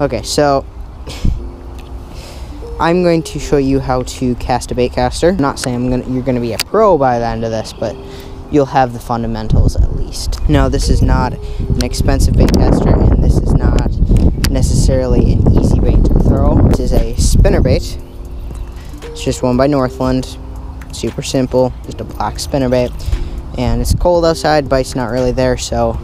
Okay, so I'm going to show you how to cast a bait caster. I'm not saying I'm gonna you're gonna be a pro by the end of this, but you'll have the fundamentals at least. Now this is not an expensive bait caster and this is not necessarily an easy bait to throw. This is a spinner bait. It's just one by Northland. Super simple, just a black spinner bait. And it's cold outside, bite's not really there, so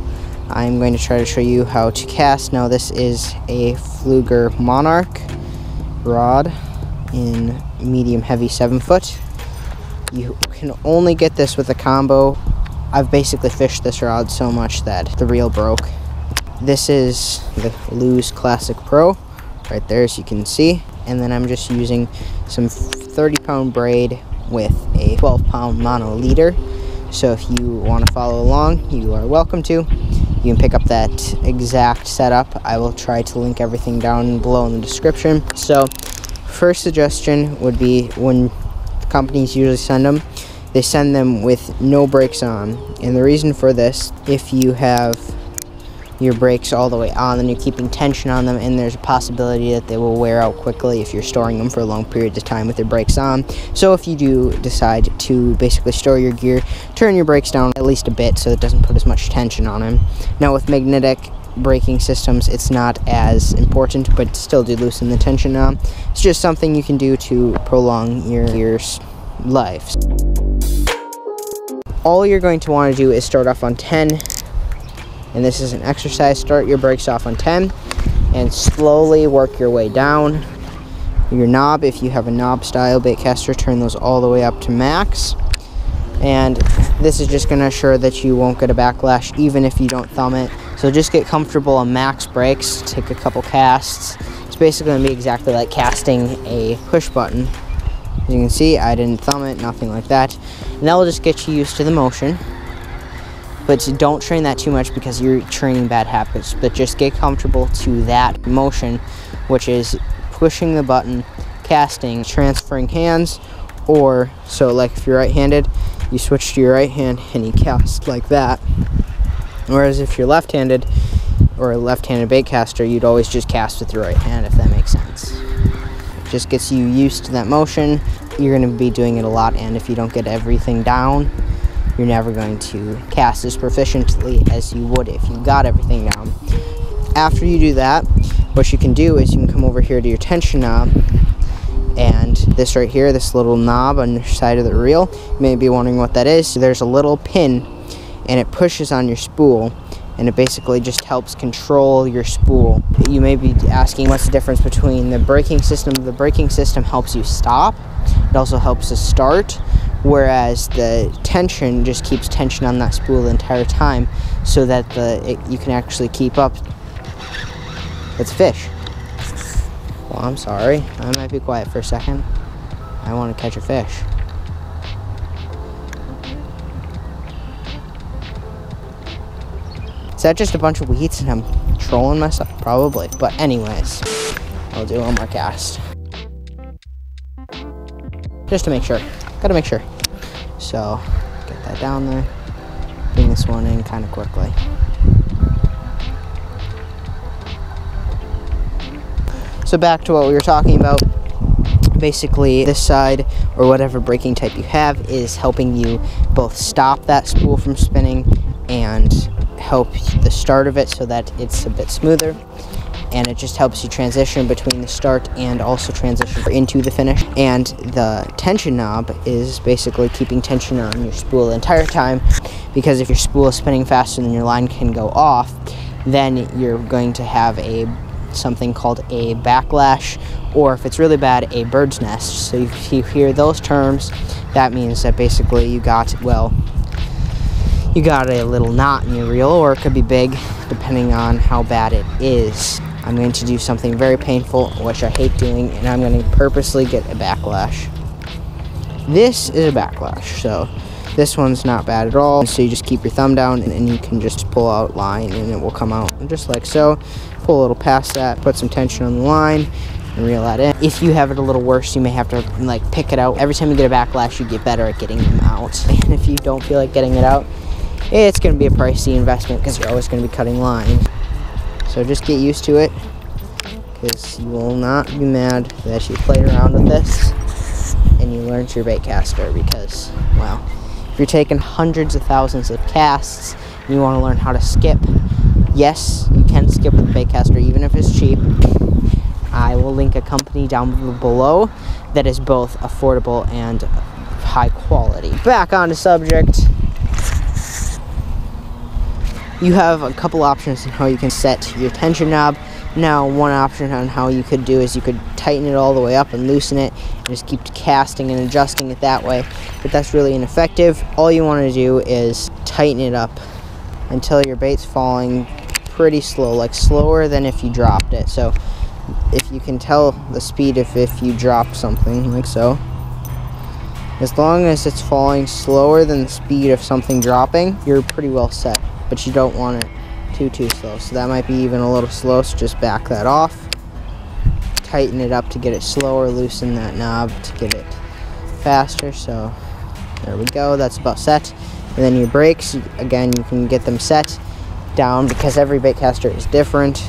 I'm going to try to show you how to cast. Now this is a Pflueger Monarch rod in medium heavy 7 foot. You can only get this with a combo. I've basically fished this rod so much that the reel broke. This is the Lew's Classic Pro right there as you can see. And then I'm just using some 30 pound braid with a 12 pound mono leader. So if you want to follow along, you are welcome to. You can pick up that exact setup. I will try to link everything down below in the description. So first suggestion would be when companies usually send them, they send them with no brakes on. And the reason for this, if you have your brakes all the way on, then you're keeping tension on them, and there's a possibility that they will wear out quickly if you're storing them for long periods of time with your brakes on. So if you do decide to basically store your gear, turn your brakes down at least a bit so it doesn't put as much tension on them. Now with magnetic braking systems, it's not as important, but still do loosen the tension knob. It's just something you can do to prolong your gear's life. All you're going to want to do is start off on 10 and this is an exercise. Start your brakes off on 10 and slowly work your way down. Your knob, if you have a knob style baitcaster, turn those all the way up to max. And this is just going to assure that you won't get a backlash even if you don't thumb it. So just get comfortable on max brakes, take a couple casts. It's basically going to be exactly like casting a push button. As you can see, I didn't thumb it, nothing like that. And that will just get you used to the motion but don't train that too much because you're training bad habits. But just get comfortable to that motion which is pushing the button casting transferring hands or so like if you're right-handed you switch to your right hand and you cast like that. Whereas if you're left-handed or a left-handed bait caster you'd always just cast with your right hand if that makes sense. Just gets you used to that motion. You're going to be doing it a lot and if you don't get everything down you're never going to cast as proficiently as you would if you got everything down. After you do that, what you can do is you can come over here to your tension knob and this right here, this little knob on the side of the reel, you may be wondering what that is. So there's a little pin and it pushes on your spool and it basically just helps control your spool. You may be asking what's the difference between the braking system. The braking system helps you stop. It also helps us start whereas the tension just keeps tension on that spool the entire time so that the it, you can actually keep up it's fish. Well i'm sorry. I might be quiet for a second. I want to catch a fish. Is that just a bunch of weeds and i'm trolling myself? Probably. But anyways i'll do one more cast. Just to make sure Gotta make sure. So, get that down there. Bring this one in kind of quickly. So back to what we were talking about. Basically, this side, or whatever braking type you have, is helping you both stop that spool from spinning and help the start of it so that it's a bit smoother and it just helps you transition between the start and also transition into the finish. And the tension knob is basically keeping tension on your spool the entire time because if your spool is spinning faster than your line can go off, then you're going to have a something called a backlash or if it's really bad a bird's nest so if you hear those terms that means that basically you got well you got a little knot in your reel or it could be big depending on how bad it is I'm going to do something very painful, which I hate doing, and I'm going to purposely get a backlash. This is a backlash, so this one's not bad at all. So you just keep your thumb down, and, you can just pull out line, and it will come out just like so. Pull a little past that, put some tension on the line, and reel that in. If you have it a little worse, you may have to like pick it out. Every time you get a backlash, you get better at getting them out. And if you don't feel like getting it out, it's going to be a pricey investment because you're always going to be cutting line. So just get used to it. because you will not be mad that you played around with this and you learned your baitcaster because, well, if you're taking hundreds of thousands of casts and you want to learn how to skip, yes, you can skip with a baitcaster even if it's cheap. I will link a company down below that is both affordable and high quality. Back on the subject, you have a couple options on how you can set your tension knob. Now, one option on how you could do is you could tighten it all the way up and loosen it and just keep casting and adjusting it that way. But that's really ineffective. All you want to do is tighten it up until your bait's falling pretty slow, like slower than if you dropped it. So if you can tell the speed if, if you drop something like so. As long as it's falling slower than the speed of something dropping, you're pretty well set. But you don't want it too, too slow. So that might be even a little slow, so just back that off. Tighten it up to get it slower, loosen that knob to get it faster. So there we go, that's about set. And then your brakes, again, you can get them set down because every baitcaster is different.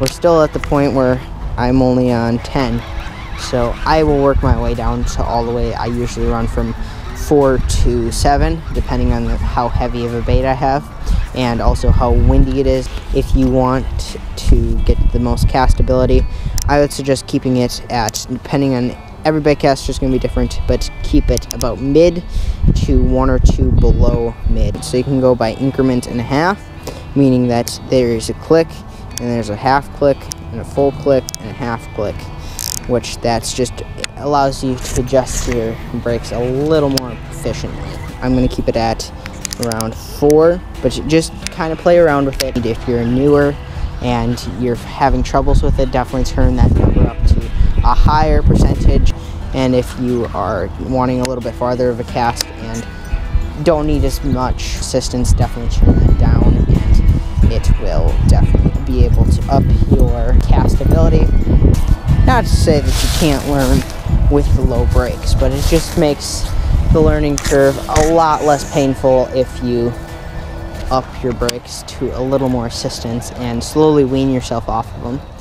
We're still at the point where I'm only on 10. So I will work my way down to all the way. I usually run from 4 to 7, depending on the, how heavy of a bait I have, and also how windy it is. If you want to get the most castability, I would suggest keeping it at, depending on every bait caster is going to be different, but keep it about mid to one or two below mid. So you can go by increment and a half, meaning that there is a click and there's a half click and a full click and a half click which that's just allows you to adjust your brakes a little more efficiently. I'm going to keep it at around four but just kind of play around with it. If you're newer and you're having troubles with it definitely turn that number up to a higher percentage. And if you are wanting a little bit farther of a cast and don't need as much assistance definitely turn that down and it will definitely be able to up your cast ability. Not to say that you can't learn with the low brakes, but it just makes the learning curve a lot less painful if you up your brakes to a little more assistance and slowly wean yourself off of them.